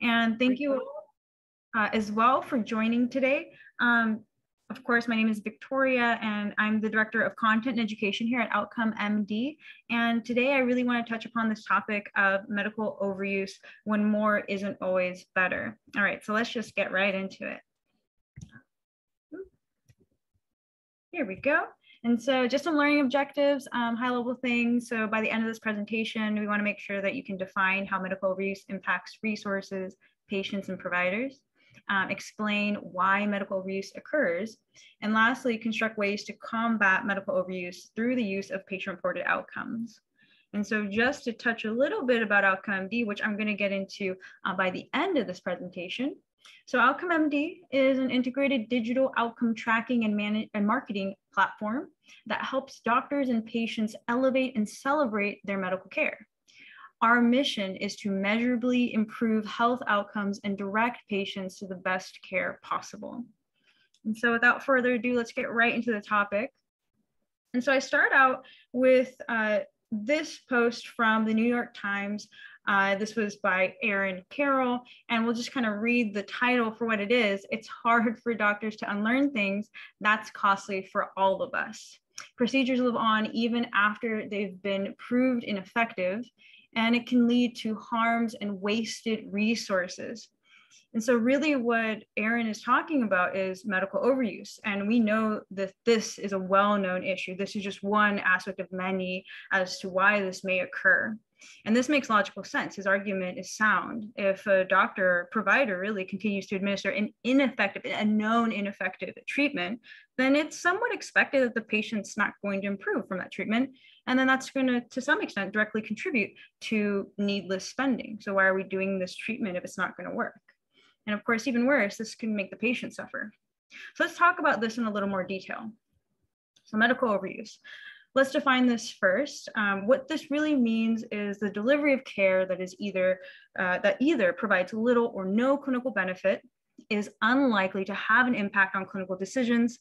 And thank you uh, as well for joining today. Um, of course, my name is Victoria and I'm the Director of Content and Education here at Outcome MD. And today I really want to touch upon this topic of medical overuse when more isn't always better. All right, so let's just get right into it. Here we go. And so just some learning objectives, um, high level things. So by the end of this presentation, we wanna make sure that you can define how medical overuse impacts resources, patients, and providers. Um, explain why medical overuse occurs. And lastly, construct ways to combat medical overuse through the use of patient-reported outcomes. And so just to touch a little bit about Outcome MD, which I'm gonna get into uh, by the end of this presentation, so OutcomeMD is an integrated digital outcome tracking and, man- and marketing platform that helps doctors and patients elevate and celebrate their medical care. Our mission is to measurably improve health outcomes and direct patients to the best care possible. And so without further ado, let's get right into the topic. And so I start out with uh, this post from the New York Times uh, this was by Aaron Carroll, and we'll just kind of read the title for what it is. It's hard for doctors to unlearn things. That's costly for all of us. Procedures live on even after they've been proved ineffective, and it can lead to harms and wasted resources. And so, really, what Aaron is talking about is medical overuse. And we know that this is a well known issue. This is just one aspect of many as to why this may occur. And this makes logical sense. His argument is sound. If a doctor provider really continues to administer an ineffective, a known ineffective treatment, then it's somewhat expected that the patient's not going to improve from that treatment. And then that's going to, to some extent, directly contribute to needless spending. So, why are we doing this treatment if it's not going to work? And of course, even worse, this can make the patient suffer. So, let's talk about this in a little more detail. So, medical overuse. Let's define this first. Um, what this really means is the delivery of care that is either uh, that either provides little or no clinical benefit, is unlikely to have an impact on clinical decisions,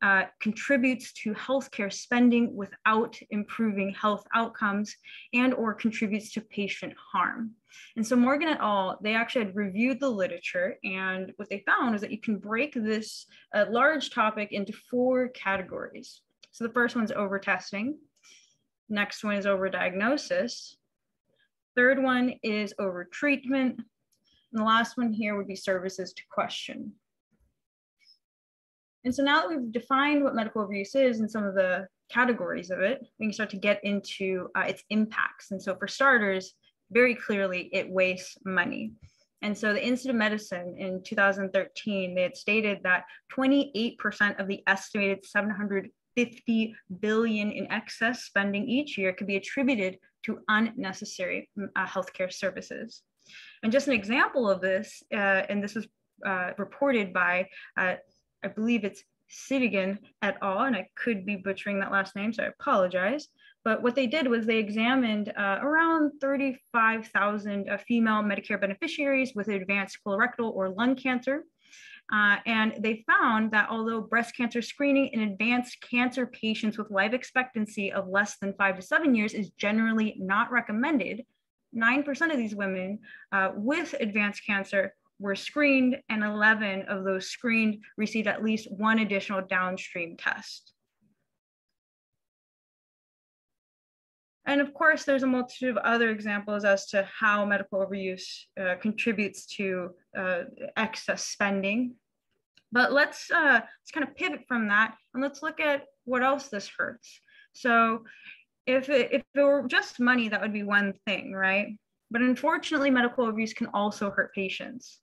uh, contributes to healthcare spending without improving health outcomes, and or contributes to patient harm. And so Morgan et al., they actually had reviewed the literature and what they found is that you can break this uh, large topic into four categories. So the first one's over testing. Next one is over diagnosis. Third one is over treatment. And the last one here would be services to question. And so now that we've defined what medical abuse is and some of the categories of it, we can start to get into uh, its impacts. And so for starters, very clearly it wastes money. And so the Institute of Medicine in 2013, they had stated that 28% of the estimated 700 50 billion in excess spending each year could be attributed to unnecessary mm, uh, healthcare services. And just an example of this, uh, and this was uh, reported by, uh, I believe it's Sidigan et al., and I could be butchering that last name, so I apologize. But what they did was they examined uh, around 35,000 uh, female Medicare beneficiaries with advanced colorectal or lung cancer uh, and they found that although breast cancer screening in advanced cancer patients with life expectancy of less than five to seven years is generally not recommended, 9% of these women uh, with advanced cancer were screened, and 11 of those screened received at least one additional downstream test. And of course, there's a multitude of other examples as to how medical overuse uh, contributes to uh, excess spending. But let's, uh, let's kind of pivot from that and let's look at what else this hurts. So if it, if it were just money, that would be one thing, right? But unfortunately, medical overuse can also hurt patients.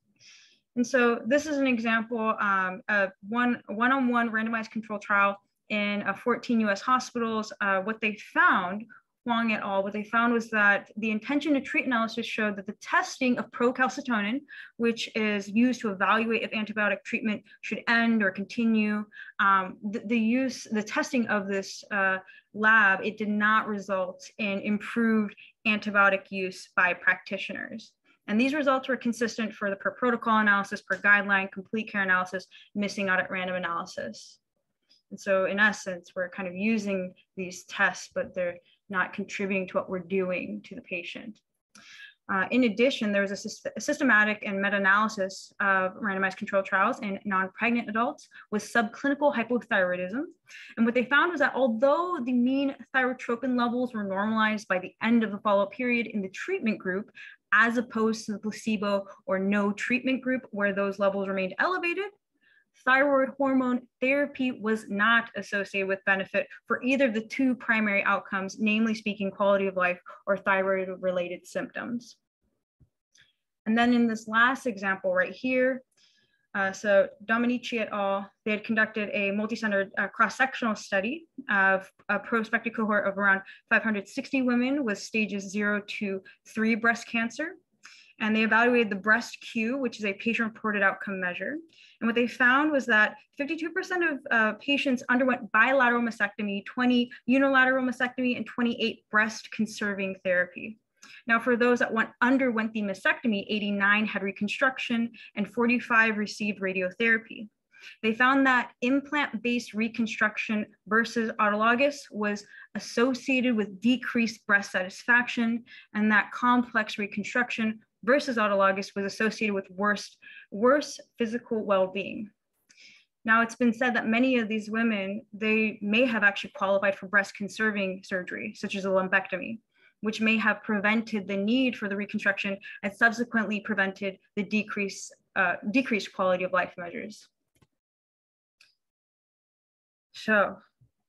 And so this is an example um, of one one-on-one randomized control trial in uh, 14 US hospitals. Uh, what they found Huang et al., what they found was that the intention to treat analysis showed that the testing of procalcitonin, which is used to evaluate if antibiotic treatment should end or continue, um, the, the, use, the testing of this uh, lab, it did not result in improved antibiotic use by practitioners. And these results were consistent for the per protocol analysis, per guideline, complete care analysis, missing out at random analysis. And so in essence, we're kind of using these tests, but they're not contributing to what we're doing to the patient. Uh, in addition, there was a, syst a systematic and meta-analysis of randomized controlled trials in non-pregnant adults with subclinical hypothyroidism. And what they found was that although the mean thyrotropin levels were normalized by the end of the follow-up period in the treatment group, as opposed to the placebo or no treatment group where those levels remained elevated, thyroid hormone therapy was not associated with benefit for either of the two primary outcomes, namely speaking quality of life or thyroid related symptoms. And then in this last example right here, uh, so Dominici et al., they had conducted a multi-centered uh, cross-sectional study of a prospective cohort of around 560 women with stages zero to three breast cancer. And they evaluated the breast Q, which is a patient-reported outcome measure. And what they found was that 52% of uh, patients underwent bilateral mastectomy, 20 unilateral mastectomy, and 28 breast conserving therapy. Now, for those that went, underwent the mastectomy, 89 had reconstruction and 45 received radiotherapy. They found that implant-based reconstruction versus autologous was associated with decreased breast satisfaction and that complex reconstruction versus autologous was associated with worse, worse physical well-being. Now, it's been said that many of these women, they may have actually qualified for breast conserving surgery, such as a lumpectomy, which may have prevented the need for the reconstruction and subsequently prevented the decrease, uh, decreased quality of life measures. So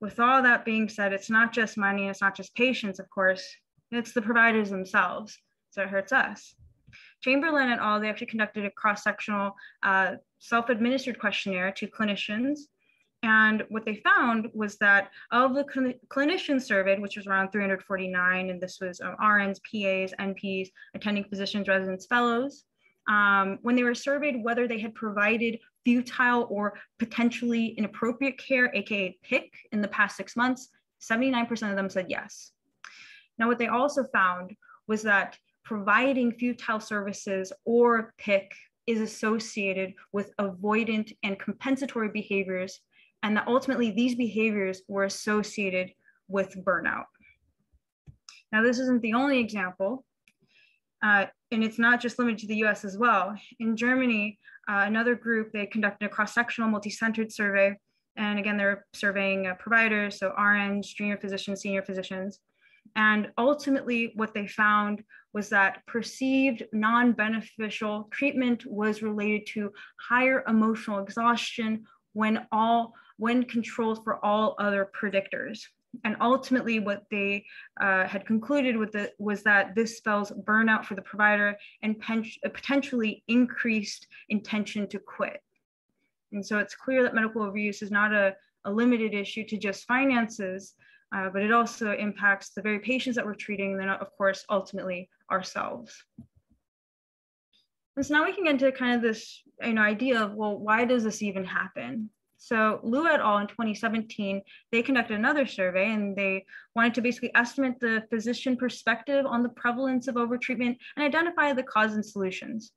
with all that being said, it's not just money, it's not just patients, of course, it's the providers themselves. So it hurts us. Chamberlain and all, they actually conducted a cross-sectional uh, self-administered questionnaire to clinicians. And what they found was that of the cl clinicians surveyed, which was around 349, and this was um, RNs, PAs, NPs, attending physicians, residents, fellows, um, when they were surveyed whether they had provided futile or potentially inappropriate care, AKA PIC, in the past six months, 79% of them said yes. Now, what they also found was that providing futile services or PIC is associated with avoidant and compensatory behaviors, and that ultimately these behaviors were associated with burnout. Now, this isn't the only example, uh, and it's not just limited to the US as well. In Germany, uh, another group, they conducted a cross-sectional multi-centered survey, and again, they're surveying uh, providers, so RNs, junior physicians, senior physicians, and ultimately, what they found was that perceived non beneficial treatment was related to higher emotional exhaustion when all when controlled for all other predictors. And ultimately, what they uh, had concluded with it was that this spells burnout for the provider and potentially increased intention to quit. And so it's clear that medical overuse is not a, a limited issue to just finances, uh, but it also impacts the very patients that we're treating, and then of course, ultimately ourselves. And so now we can get into kind of this you know, idea of, well, why does this even happen? So Lyu et al. in 2017, they conducted another survey and they wanted to basically estimate the physician perspective on the prevalence of overtreatment and identify the cause and solutions.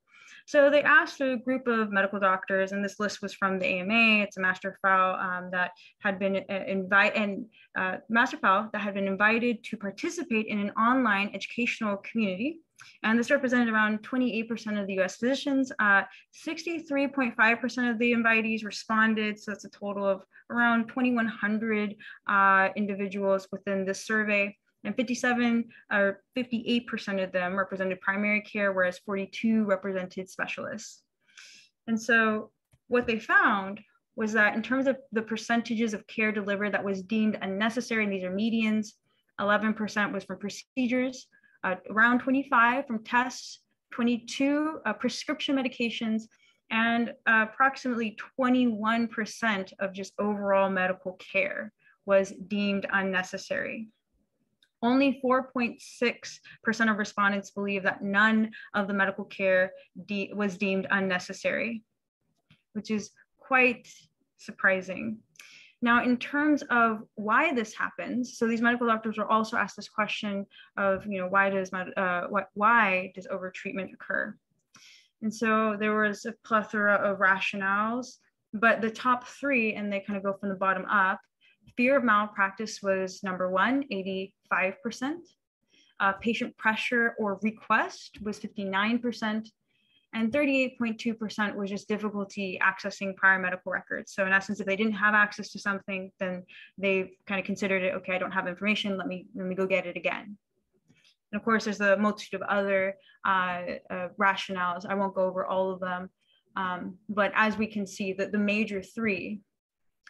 So they asked a group of medical doctors, and this list was from the AMA. It's a master file um, that had been uh, invited and uh, master file that had been invited to participate in an online educational community. And this represented around 28% of the US physicians. 63.5% uh, of the invitees responded. So that's a total of around 2,100 uh, individuals within this survey and 57 or 58% of them represented primary care, whereas 42 represented specialists. And so what they found was that in terms of the percentages of care delivered that was deemed unnecessary, and these are medians, 11% was from procedures, uh, around 25 from tests, 22 uh, prescription medications, and uh, approximately 21% of just overall medical care was deemed unnecessary. Only 4.6% of respondents believe that none of the medical care de was deemed unnecessary, which is quite surprising. Now, in terms of why this happens, so these medical doctors were also asked this question of, you know, why does uh, why does overtreatment occur? And so there was a plethora of rationales, but the top three, and they kind of go from the bottom up, fear of malpractice was number one, 85%. Uh, patient pressure or request was 59%, and 38.2% was just difficulty accessing prior medical records. So in essence, if they didn't have access to something, then they kind of considered it, okay, I don't have information, let me, let me go get it again. And of course, there's a multitude of other uh, uh, rationales. I won't go over all of them. Um, but as we can see that the major three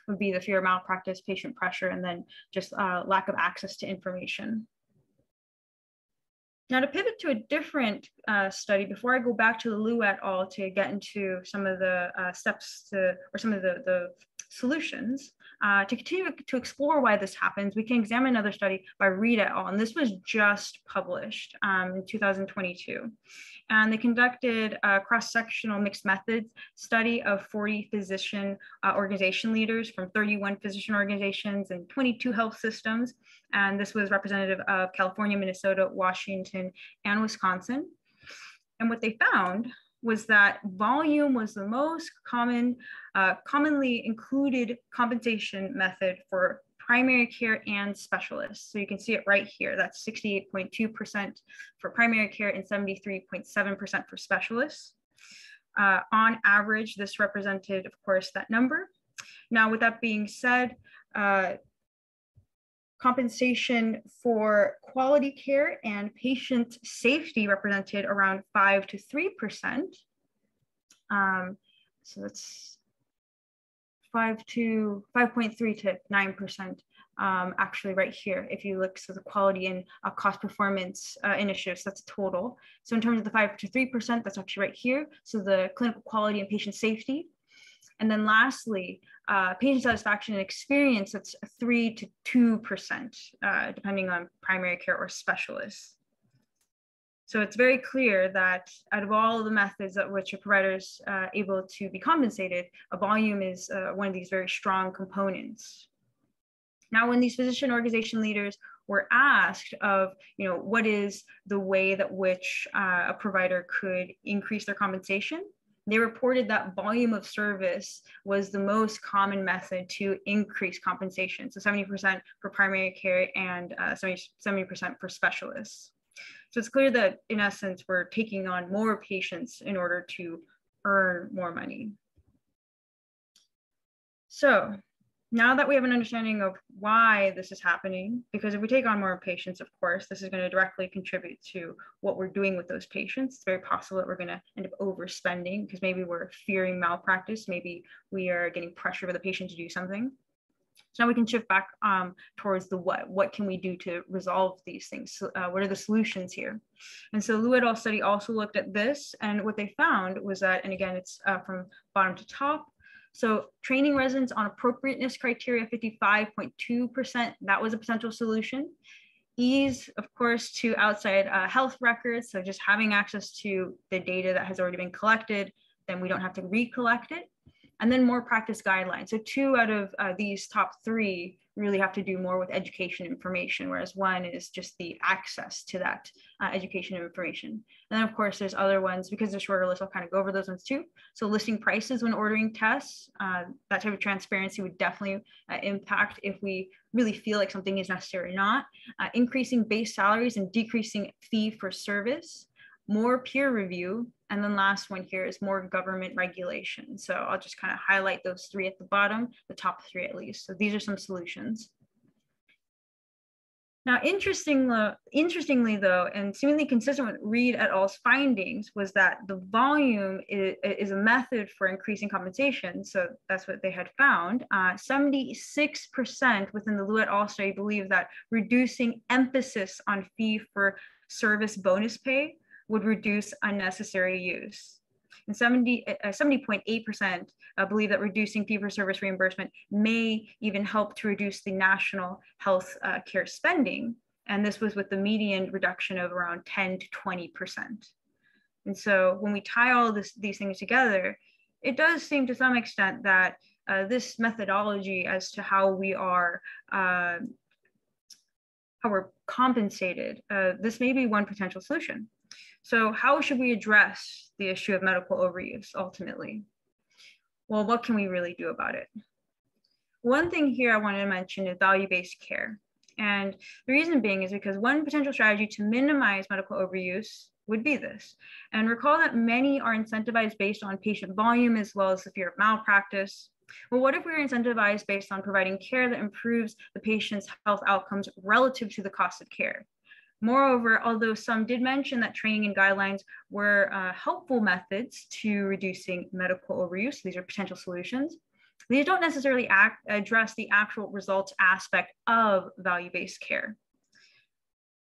would be the fear of malpractice, patient pressure, and then just uh, lack of access to information. Now to pivot to a different uh, study, before I go back to the Lyu et al. to get into some of the uh, steps to, or some of the, the solutions, uh, to continue to explore why this happens, we can examine another study by Reid et al. And this was just published um, in 2022 and they conducted a cross-sectional mixed methods study of 40 physician uh, organization leaders from 31 physician organizations and 22 health systems. And this was representative of California, Minnesota, Washington, and Wisconsin. And what they found was that volume was the most common, uh, commonly included compensation method for primary care and specialists. So you can see it right here. That's 68.2% for primary care and 73.7% for specialists. Uh, on average, this represented, of course, that number. Now, with that being said, uh, compensation for quality care and patient safety represented around 5 to 3%. Um, so that's five to 5.3 to 9% um, actually right here. If you look, so the quality and uh, cost performance uh, initiatives, that's total. So in terms of the five to 3%, that's actually right here. So the clinical quality and patient safety. And then lastly, uh, patient satisfaction and experience, that's three to 2%, uh, depending on primary care or specialists. So it's very clear that out of all the methods at which a provider is uh, able to be compensated, a volume is uh, one of these very strong components. Now, when these physician organization leaders were asked of, you know, what is the way that which uh, a provider could increase their compensation, they reported that volume of service was the most common method to increase compensation. So 70% for primary care and uh, 70, percent for specialists. So it's clear that in essence, we're taking on more patients in order to earn more money. So now that we have an understanding of why this is happening, because if we take on more patients, of course, this is going to directly contribute to what we're doing with those patients. It's very possible that we're going to end up overspending because maybe we're fearing malpractice, maybe we are getting pressure for the patient to do something. Now we can shift back um, towards the what. What can we do to resolve these things? So, uh, what are the solutions here? And so Lyu et al. study also looked at this, and what they found was that, and again, it's uh, from bottom to top. So training residents on appropriateness criteria, 55.2%, that was a potential solution. Ease, of course, to outside uh, health records. So just having access to the data that has already been collected, then we don't have to recollect it and then more practice guidelines. So two out of uh, these top three really have to do more with education information, whereas one is just the access to that uh, education information. And then of course there's other ones, because they're shorter list, I'll kind of go over those ones too. So listing prices when ordering tests, uh, that type of transparency would definitely uh, impact if we really feel like something is necessary or not. Uh, increasing base salaries and decreasing fee for service more peer review, and then last one here is more government regulation. So I'll just kind of highlight those three at the bottom, the top three at least. So these are some solutions. Now, interesting, interestingly, though, and seemingly consistent with Reid et al.'s findings, was that the volume is, is, a method for increasing compensation. So that's what they had found. 76% uh, within the Lyu et al. study believe that reducing emphasis on fee for service bonus pay would reduce unnecessary use. And 70, 70.8% uh, uh, believe that reducing fee-for-service reimbursement may even help to reduce the national health uh, care spending. And this was with the median reduction of around 10 to 20%. And so when we tie all this, these things together, it does seem to some extent that uh, this methodology as to how we are uh, how we're compensated, uh, this may be one potential solution. So how should we address the issue of medical overuse ultimately? Well, what can we really do about it? One thing here I want to mention is value-based care. And the reason being is because one potential strategy to minimize medical overuse would be this. And recall that many are incentivized based on patient volume as well as the fear of malpractice. Well, what if we were incentivized based on providing care that improves the patient's health outcomes relative to the cost of care? Moreover, although some did mention that training and guidelines were uh, helpful methods to reducing medical overuse, these are potential solutions, these don't necessarily act, address the actual results aspect of value-based care.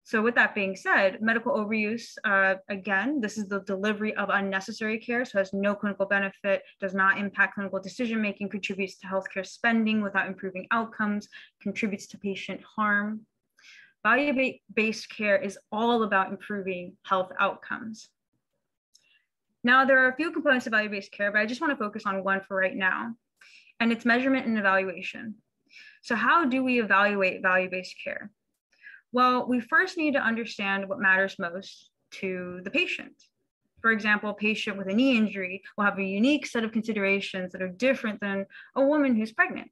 So with that being said, medical overuse, uh, again, this is the delivery of unnecessary care, so has no clinical benefit, does not impact clinical decision-making, contributes to healthcare spending without improving outcomes, contributes to patient harm. Value-based care is all about improving health outcomes. Now, there are a few components of value-based care, but I just wanna focus on one for right now, and it's measurement and evaluation. So how do we evaluate value-based care? Well, we first need to understand what matters most to the patient. For example, a patient with a knee injury will have a unique set of considerations that are different than a woman who's pregnant.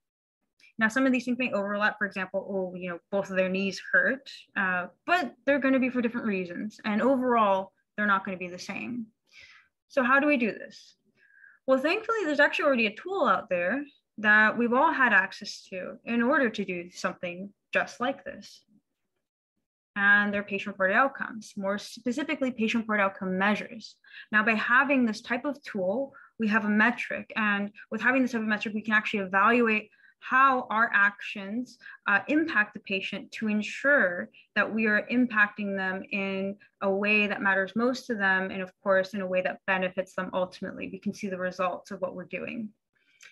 Now, some of these things may overlap. For example, oh, you know, both of their knees hurt, uh, but they're going to be for different reasons. And overall, they're not going to be the same. So, how do we do this? Well, thankfully, there's actually already a tool out there that we've all had access to in order to do something just like this and their patient-reported outcomes, more specifically patient-reported outcome measures. Now, by having this type of tool, we have a metric, and with having this type of metric, we can actually evaluate how our actions uh, impact the patient to ensure that we are impacting them in a way that matters most to them, and of course, in a way that benefits them ultimately. We can see the results of what we're doing.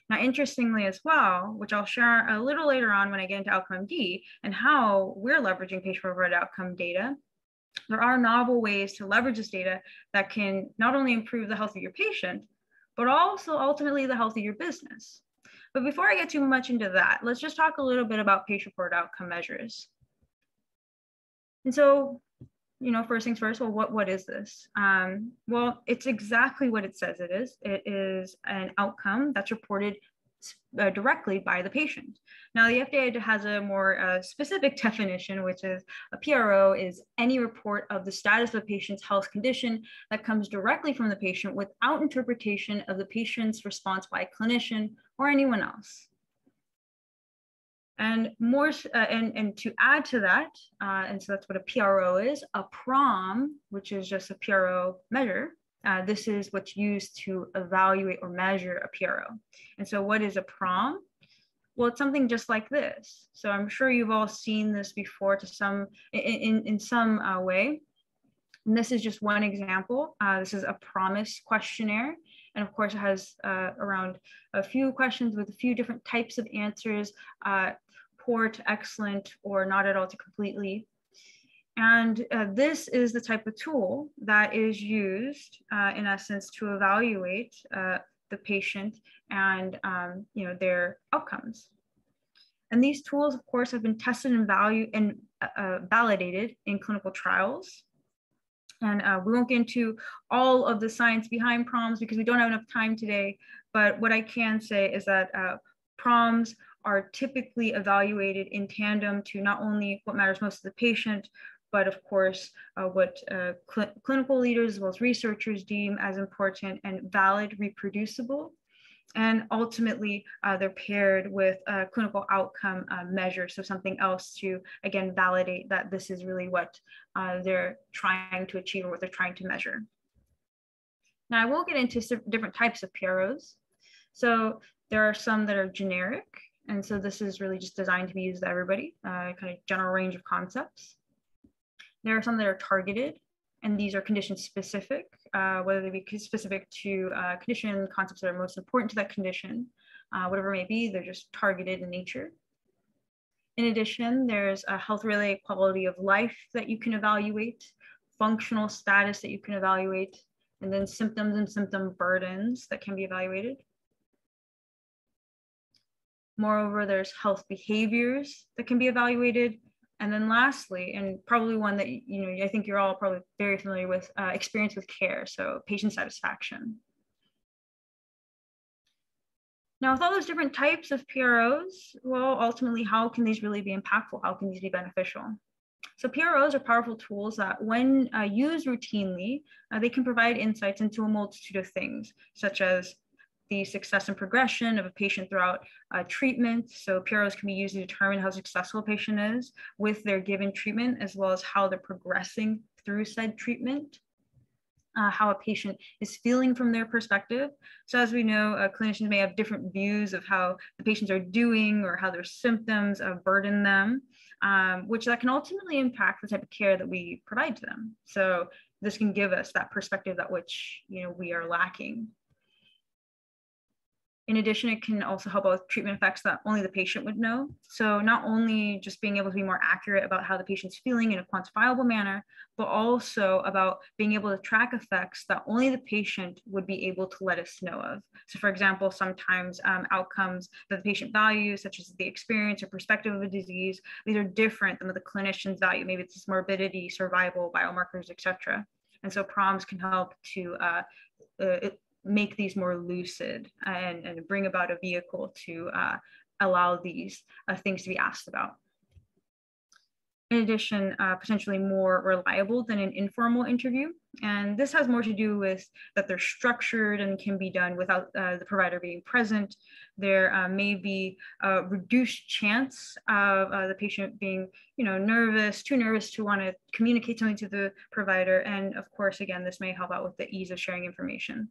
Now, interestingly as well, which I'll share a little later on when I get into OutcomeMD and how we're leveraging patient-reported outcome data, there are novel ways to leverage this data that can not only improve the health of your patient, but also ultimately the health of your business. But before I get too much into that, let's just talk a little bit about patient-reported outcome measures. And so you know, first things first, well, what, what is this? Um, well, it's exactly what it says it is. It is an outcome that's reported uh, directly by the patient. Now, the FDA has a more uh, specific definition, which is a PRO is any report of the status of a patient's health condition that comes directly from the patient without interpretation of the patient's response by a clinician or anyone else. And more, uh, and, and to add to that, uh, and so that's what a PRO is, a PROM, which is just a PRO measure. Uh, this is what's used to evaluate or measure a PRO. And so what is a PROM? Well, it's something just like this. So I'm sure you've all seen this before to some, in, in, in some uh, way. And this is just one example. Uh, this is a PROMIS questionnaire. And of course, it has uh, around a few questions with a few different types of answers, uh, poor to excellent or not at all to completely. And uh, this is the type of tool that is used uh, in essence to evaluate uh, the patient and um, you know, their outcomes. And these tools, of course, have been tested and value and uh, validated in clinical trials. And uh, we won't get into all of the science behind PROMs because we don't have enough time today. But what I can say is that uh, PROMs are typically evaluated in tandem to not only what matters most to the patient, but of course, uh, what uh, cl clinical leaders as well as researchers deem as important and valid, reproducible. And ultimately, uh, they're paired with a clinical outcome uh, measure. So something else to, again, validate that this is really what uh, they're trying to achieve or what they're trying to measure. Now, I will get into different types of PROs. So there are some that are generic. And so this is really just designed to be used by everybody, uh, kind of general range of concepts. There are some that are targeted and these are condition specific, uh, whether they be specific to uh, condition concepts that are most important to that condition, uh, whatever may be, they're just targeted in nature. In addition, there's a health related quality of life that you can evaluate, functional status that you can evaluate, and then symptoms and symptom burdens that can be evaluated. Moreover, there's health behaviors that can be evaluated, and then lastly, and probably one that you know I think you're all probably very familiar with, uh, experience with care, so patient satisfaction. Now, with all those different types of PROs, well, ultimately, how can these really be impactful? How can these be beneficial? So PROs are powerful tools that when uh, used routinely, uh, they can provide insights into a multitude of things, such as the success and progression of a patient throughout uh, treatment. So PROs can be used to determine how successful a patient is with their given treatment, as well as how they're progressing through said treatment uh, how a patient is feeling from their perspective. So as we know, uh, clinicians may have different views of how the patients are doing or how their symptoms uh, burden them, um, which that can ultimately impact the type of care that we provide to them. So this can give us that perspective that which you know we are lacking. In addition, it can also help out with treatment effects that only the patient would know. So not only just being able to be more accurate about how the patient's feeling in a quantifiable manner, but also about being able to track effects that only the patient would be able to let us know of. So for example, sometimes um, outcomes that the patient values, such as the experience or perspective of a disease, these are different than what the clinicians value. Maybe it's morbidity, survival, biomarkers, etc. And so PROMs can help to uh, uh, make these more lucid and, and bring about a vehicle to uh, allow these uh, things to be asked about. In addition, uh, potentially more reliable than an informal interview. And this has more to do with that they're structured and can be done without uh, the provider being present. There uh, may be a reduced chance of uh, the patient being, you know, nervous, too nervous to want to communicate something to the provider. And of course, again, this may help out with the ease of sharing information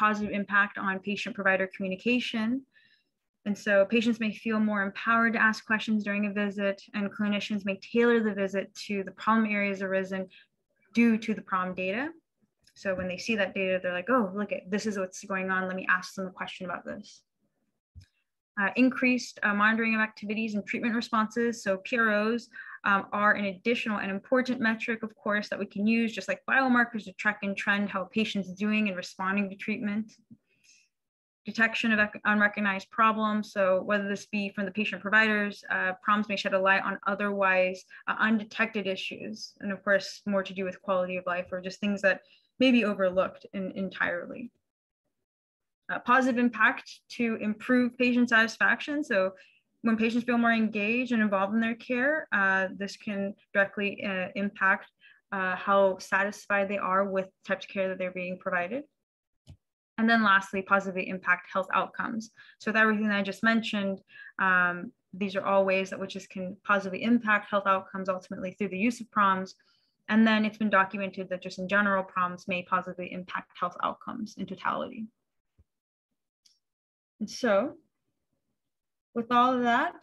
positive impact on patient provider communication. And so patients may feel more empowered to ask questions during a visit, and clinicians may tailor the visit to the problem areas arisen due to the problem data. So when they see that data, they're like, oh, look at this is what's going on. Let me ask them a question about this. Uh, increased uh, monitoring of activities and treatment responses. So PROs um, are an additional and important metric, of course, that we can use, just like biomarkers to track and trend how a patient's doing and responding to treatment. Detection of unrecognized problems. So whether this be from the patient providers, uh, PROMs may shed a light on otherwise uh, undetected issues. And of course, more to do with quality of life or just things that may be overlooked in, entirely. Uh, positive impact to improve patient satisfaction. So when patients feel more engaged and involved in their care, uh, this can directly uh, impact uh, how satisfied they are with the types of care that they're being provided. And then lastly, positively impact health outcomes. So with everything that I just mentioned, um, these are all ways that witches can positively impact health outcomes ultimately through the use of PROMs. And then it's been documented that just in general, PROMs may positively impact health outcomes in totality. And so with all of that,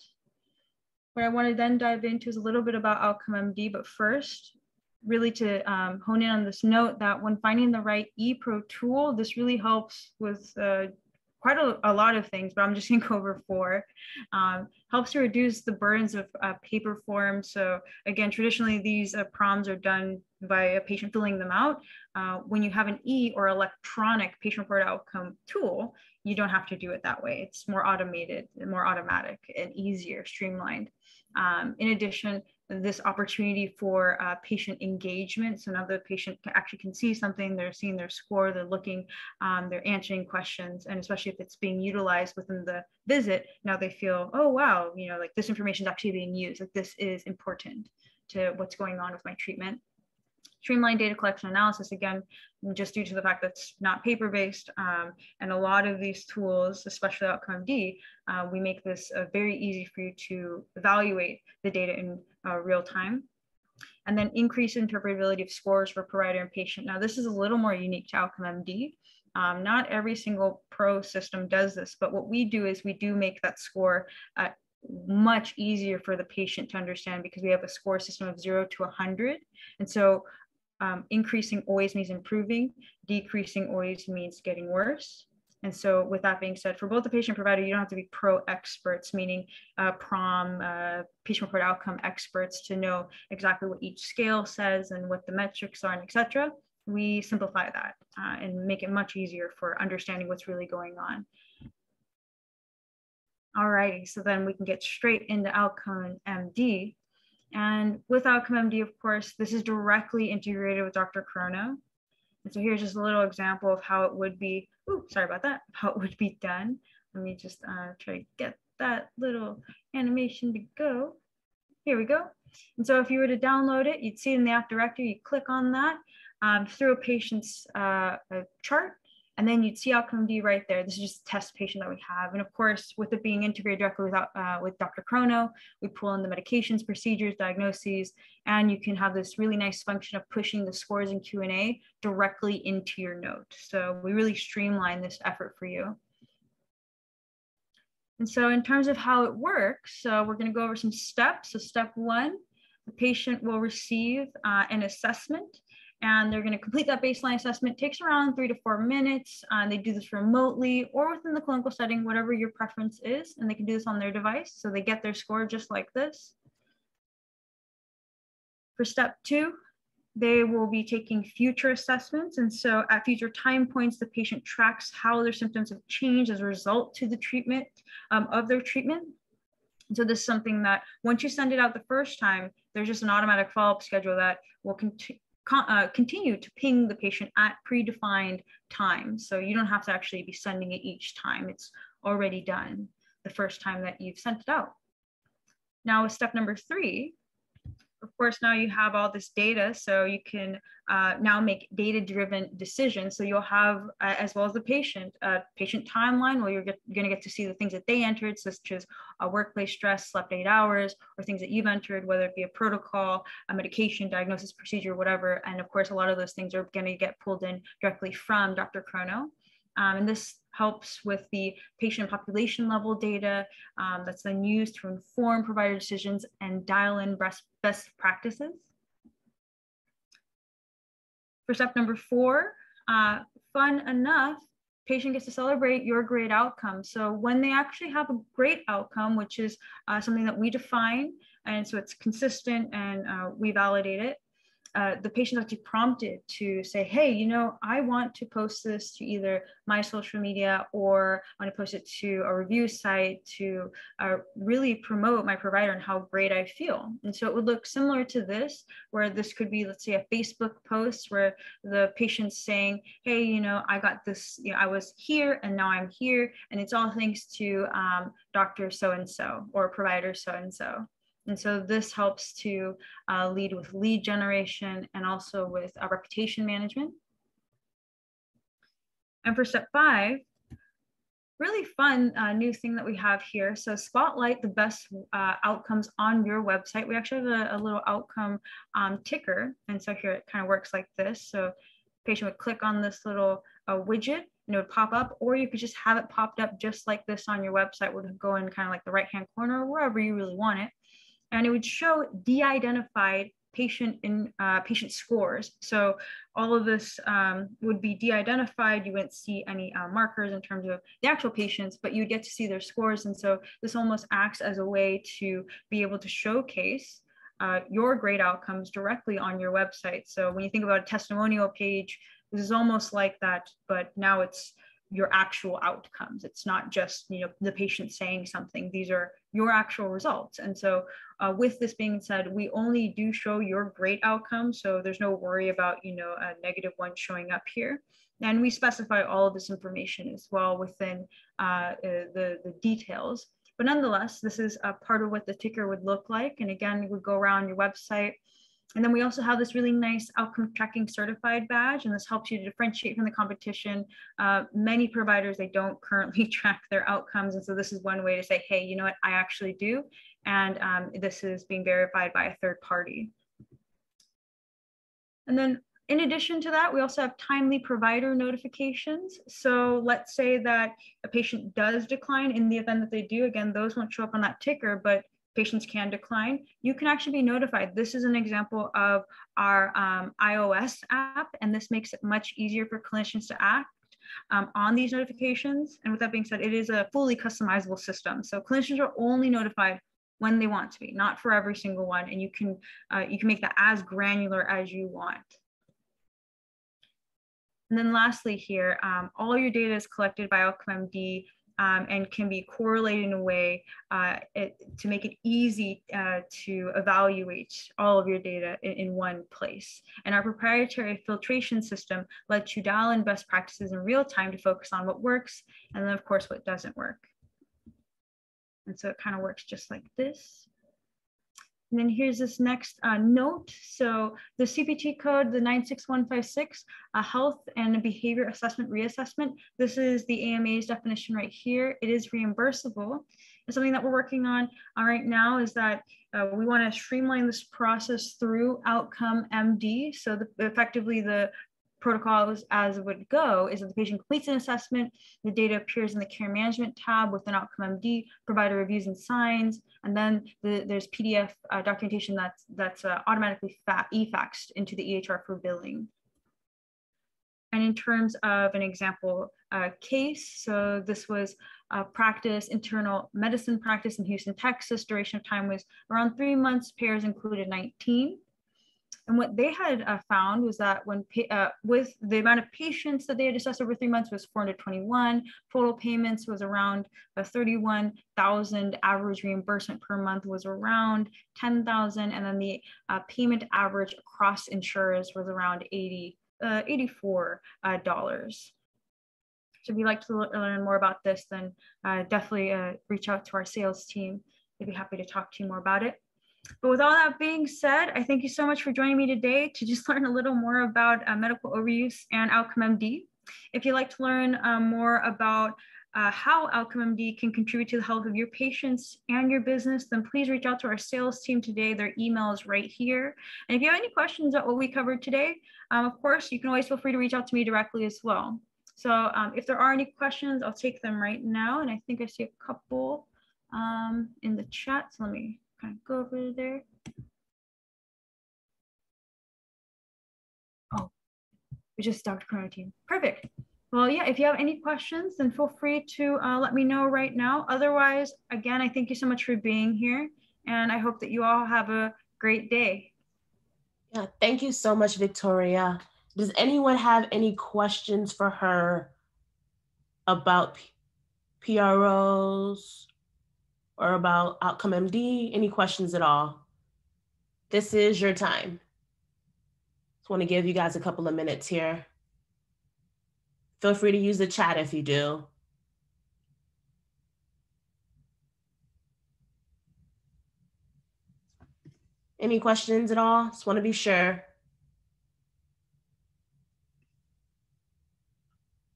what I want to then dive into is a little bit about Outcome MD, but first, really to um, hone in on this note that when finding the right ePro tool, this really helps with uh, quite a, a, lot of things, but I'm just going to go over four. Um, helps to reduce the burdens of uh, paper forms. So again, traditionally these uh, PROMs are done by a patient filling them out. Uh, when you have an e or electronic patient report outcome tool, you don't have to do it that way. It's more automated, more automatic and easier, streamlined. Um, in addition, this opportunity for uh, patient engagement. So now the patient actually can see something, they're seeing their score, they're looking, um, they're answering questions, and especially if it's being utilized within the visit, now they feel, oh wow, you know, like this information is actually being used, like this is important to what's going on with my treatment streamlined data collection analysis again just due to the fact that it's not paper based um, and a lot of these tools especially OutcomeMD uh, we make this uh, very easy for you to evaluate the data in uh, real time. And then increase interpretability of scores for provider and patient. Now this is a little more unique to outcome md um, not every single pro system does this but what we do is we do make that score uh, much easier for the patient to understand because we have a score system of zero to 100. And so um, increasing always means improving, decreasing always means getting worse. And so with that being said, for both the patient provider, you don't have to be pro experts, meaning uh, PROM, uh, patient reported outcome experts to know exactly what each scale says and what the metrics are and et cetera. We simplify that uh, and make it much easier for understanding what's really going on. All righty, so then we can get straight into outcome MD. And with Outcome MD, of course, this is directly integrated with DrChrono. And so here's just a little example of how it would be, ooh, sorry about that, how it would be done. Let me just uh, try to get that little animation to go. Here we go. And so if you were to download it, you'd see in the app directory, you click on that um, through a patient's uh, a chart, and then you'd see OutcomeMD right there. This is just a test patient that we have. And of course, with it being integrated directly with, uh, with DrChrono, we pull in the medications, procedures, diagnoses, and you can have this really nice function of pushing the scores in Q&A directly into your note. So we really streamline this effort for you. And so in terms of how it works, so we're gonna go over some steps. So step one, the patient will receive uh, an assessment and they're going to complete that baseline assessment. It takes around three to four minutes. Uh, they do this remotely or within the clinical setting, whatever your preference is, and they can do this on their device. So they get their score just like this. For step two, they will be taking future assessments. And so at future time points, the patient tracks how their symptoms have changed as a result to the treatment um, of their treatment. So this is something that once you send it out the first time, there's just an automatic follow-up schedule that will continue uh, continue to ping the patient at predefined times. So you don't have to actually be sending it each time. It's already done the first time that you've sent it out. Now step number three, of course, now you have all this data, so you can uh, now make data-driven decisions. So you'll have, uh, as well as the patient, a patient timeline where you're going to get to see the things that they entered, such as a workplace stress, slept eight hours, or things that you've entered, whether it be a protocol, a medication, diagnosis, procedure, whatever. And of course, a lot of those things are going to get pulled in directly from DrChrono. Um, and this helps with the patient population level data um, that's then used to inform provider decisions and dial in best, best practices. For step number four, uh, fun enough, patient gets to celebrate your great outcome. So when they actually have a great outcome, which is uh, something that we define, and so it's consistent and uh, we validate it, uh, the patient actually prompted to say, hey, you know, I want to post this to either my social media or I want to post it to a review site to uh, really promote my provider and how great I feel. And so it would look similar to this, where this could be, let's say, a Facebook post where the patient's saying, hey, you know, I got this, you know, I was here and now I'm here. And it's all thanks to um, Dr. So and so or provider so and so. And so this helps to uh, lead with lead generation and also with uh, reputation management. And for step five, really fun uh, new thing that we have here. So spotlight the best uh, outcomes on your website. We actually have a, a little outcome um, ticker. And so here it kind of works like this. So patient would click on this little uh, widget and it would pop up, or you could just have it popped up just like this on your website, would go in kind of like the right-hand corner, or wherever you really want it and it would show de-identified patient in uh, patient scores. So all of this um, would be de-identified. You wouldn't see any uh, markers in terms of the actual patients, but you would get to see their scores. And so this almost acts as a way to be able to showcase uh, your great outcomes directly on your website. So when you think about a testimonial page, this is almost like that, but now it's your actual outcomes. It's not just you know the patient saying something. These are your actual results. And so, uh, with this being said, we only do show your great outcomes. So there's no worry about you know a negative one showing up here. And we specify all of this information as well within uh, uh the the details. But nonetheless, this is a part of what the ticker would look like. And again, would go around your website and then we also have this really nice outcome tracking certified badge, and this helps you to differentiate from the competition. Uh, many providers, they don't currently track their outcomes. And so this is one way to say, hey, you know what, I actually do. And um, this is being verified by a third party. And then in addition to that, we also have timely provider notifications. So let's say that a patient does decline in the event that they do, again, those won't show up on that ticker, but patients can decline, you can actually be notified. This is an example of our um, iOS app, and this makes it much easier for clinicians to act um, on these notifications. And with that being said, it is a fully customizable system. So clinicians are only notified when they want to be, not for every single one. And you can, uh, you can make that as granular as you want. And then lastly here, um, all your data is collected by OutcomeMD um, and can be correlated in a way uh, it, to make it easy uh, to evaluate all of your data in, in, one place. And our proprietary filtration system lets you dial in best practices in real time to focus on what works and then of course what doesn't work. And so it kind of works just like this. And then here's this next uh, note. So the CPT code, the 96156, a health and behavior assessment reassessment. This is the AMA's definition right here. It is reimbursable. And something that we're working on uh, right now is that uh, we want to streamline this process through Outcome MD. So the, effectively the protocols as would go is that the patient completes an assessment, the data appears in the care management tab with an OutcomeMD, provider reviews and signs, and then the, there's PDF uh, documentation that's, that's uh, automatically e-faxed into the EHR for billing. And in terms of an example uh, case, so this was a practice, internal medicine practice in Houston, Texas. Duration of time was around three months, pairs included 19. And what they had uh, found was that when uh, with the amount of patients that they had assessed over three months was 421, total payments was around uh, 31,000, average reimbursement per month was around 10,000, and then the uh, payment average across insurers was around 80, uh, 84 uh, dollars. So if you'd like to learn more about this, then definitely reach out to our sales team. They'd be happy to talk to you more about it. But with all that being said, I thank you so much for joining me today to just learn a little more about uh, medical overuse and OutcomeMD. If you'd like to learn um, more about uh, how OutcomeMD can contribute to the health of your patients and your business, then please reach out to our sales team today. Their email is right here. And if you have any questions about what we covered today, um, of course, you can always feel free to reach out to me directly as well. So um, if there are any questions, I'll take them right now. And I think I see a couple um, in the chat. So let me kind of go over there. Oh, we just stopped quarantine. Perfect. Well, yeah, if you have any questions, then feel free to uh, let me know right now. Otherwise, again, I thank you so much for being here. And I hope that you all have a great day. Yeah, thank you so much, Victoria. Does anyone have any questions for her about PROs or about OutcomeMD? Any questions at all? This is your time. Just want to give you guys a couple of minutes here. Feel free to use the chat if you do. Any questions at all? Just want to be sure.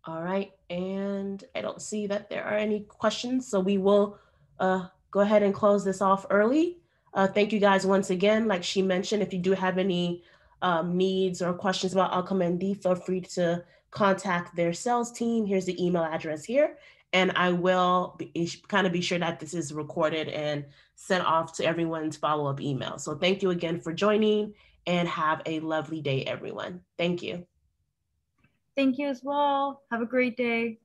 All right, and I don't see that there are any questions, so we will uh, go ahead and close this off early. Uh, thank you guys once again. Like she mentioned, if you do have any um, needs or questions about OutcomeMD, feel free to contact their sales team. Here's the email address here. And I will be, kind of be sure that this is recorded and sent off to everyone's follow-up email. So thank you again for joining and have a lovely day, everyone. Thank you. Thank you as well. Have a great day.